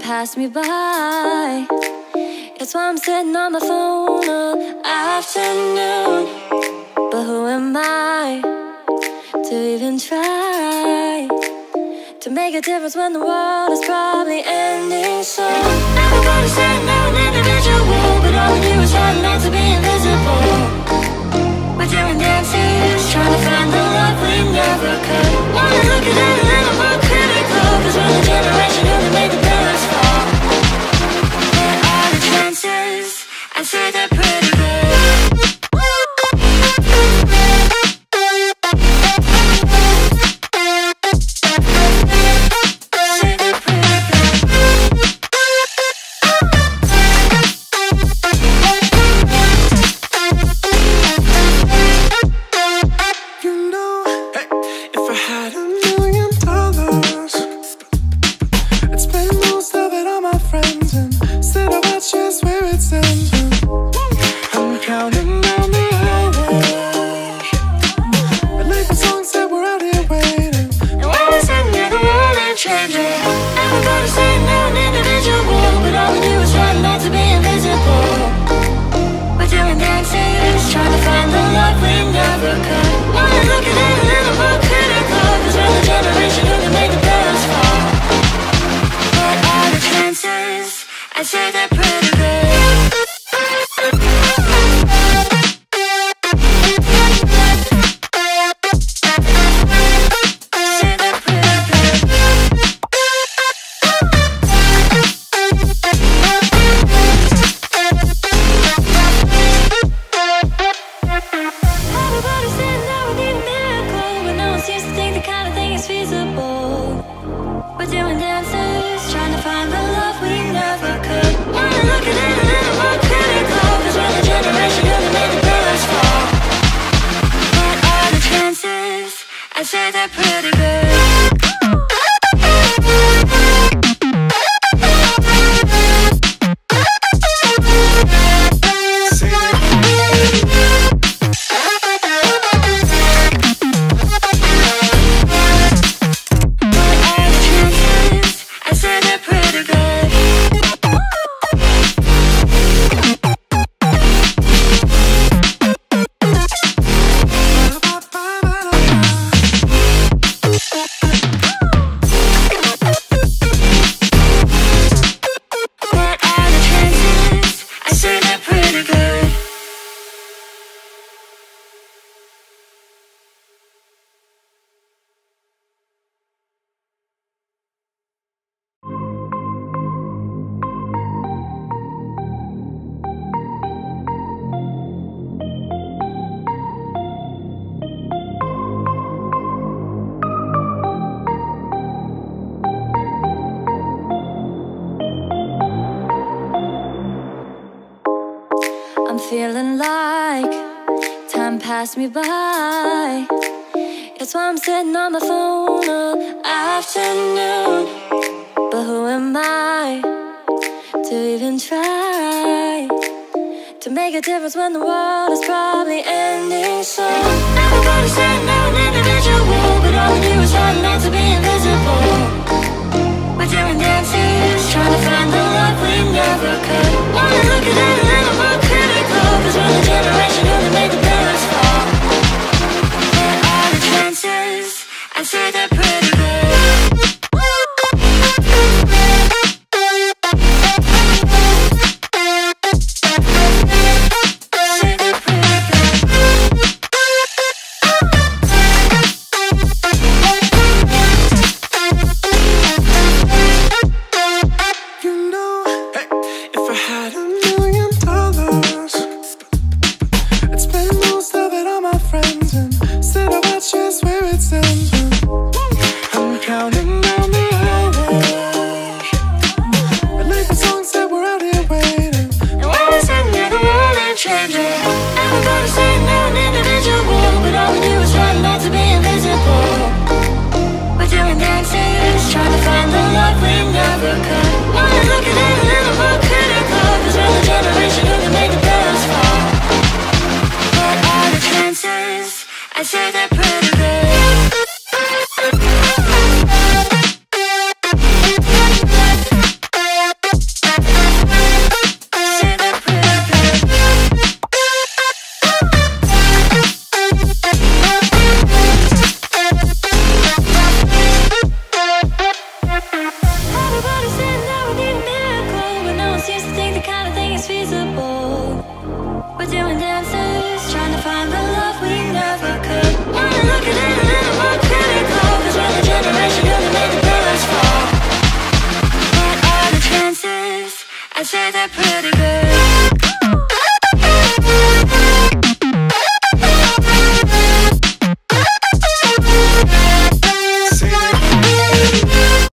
pass me by. It's why I'm sitting on the phone all afternoon. But who am I to even try to make a difference when the world is probably ending soon? Never gonna stand out an individual, but all of you are trying not to be invisible. But you're dancing. say they're pretty girls with a pretty girl. pass me by. That's why I'm sitting on my phone all afternoon. But who am I to even try to make a difference when the world is probably ending soon? change it. I'm gonna say. chances Trying to find the love we never could. Wanna look at it more we're the generation the fall. What are the chances? I say they're pretty good.